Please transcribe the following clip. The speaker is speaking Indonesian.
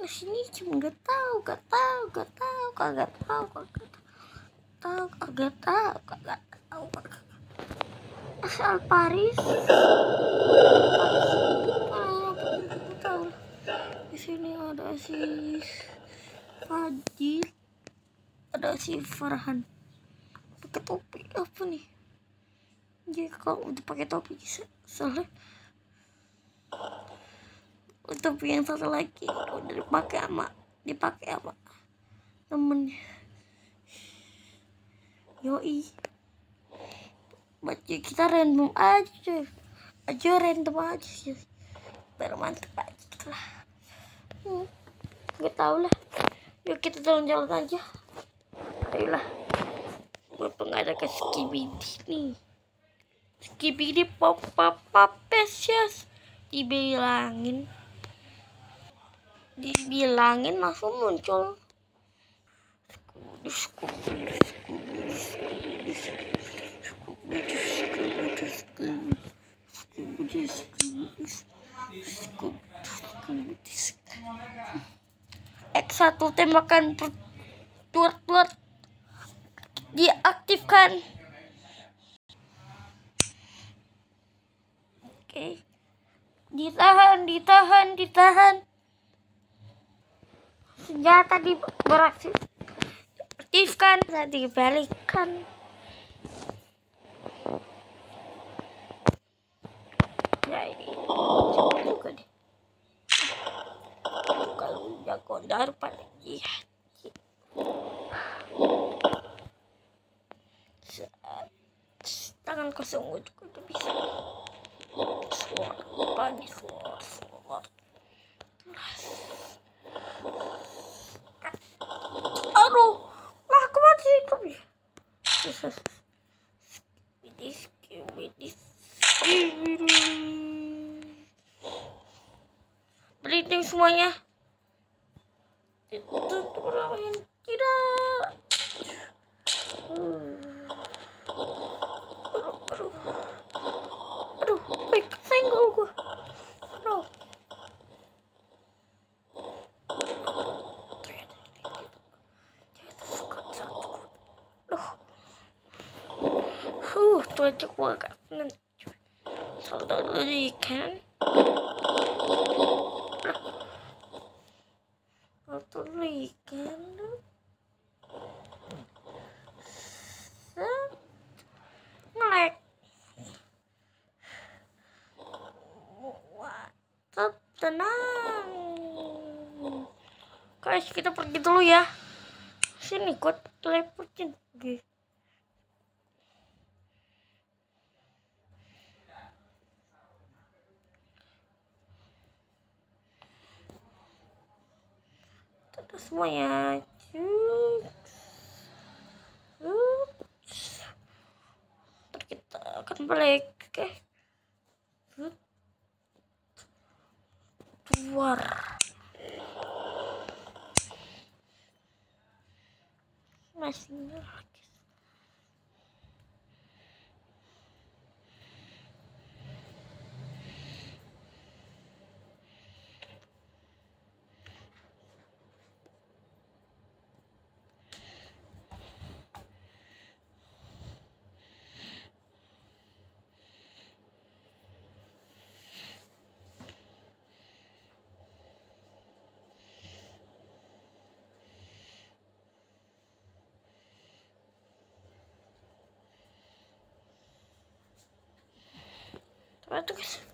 mana sini? Cuma gak tahu gak tahu gak tahu kagak tahu kagak tahu kagak tahu kagak tahu kagak asal Paris. Tahu di sini ada si Fadil ada si Farhan. Pakai topi apa nih? Jadi kalau udah pakai topi soalnya topi yang satu lagi udah dipakai sama dipakai sama temennya. Yoi. Baca kita random aja. Aja random aja sih. Biar mantep aja lah hmm, gak tau lah. Yuk kita jalan-jalan aja. Ayolah. Bapak nggak ada ke skibidi nih. Skibidi pop pop pop spesies dibilangin dibilangin langsung muncul X1 tembakan tuat-tuat diaktifkan. Oke. Ditahan, ditahan, ditahan. Senjata di beraksi aktifkan, tadi dibalikan. Ya ini juga deh. Kalau jago daripada jihad. tangan kosong juga udah bisa suar pagi suar suar aduh lah ke mana sih itu skibidi skibidi skibidi Beriting semuanya itu yang tidak hmm. aduh aduh aduh baik senggol gua aduh tuh Ikan ngelek. Tetap tenang. Guys kita pergi dulu ya. Sini kok teleportin guys semuanya. Ntar kita akan balik oke? Keluar. Masih lagi Tuh guys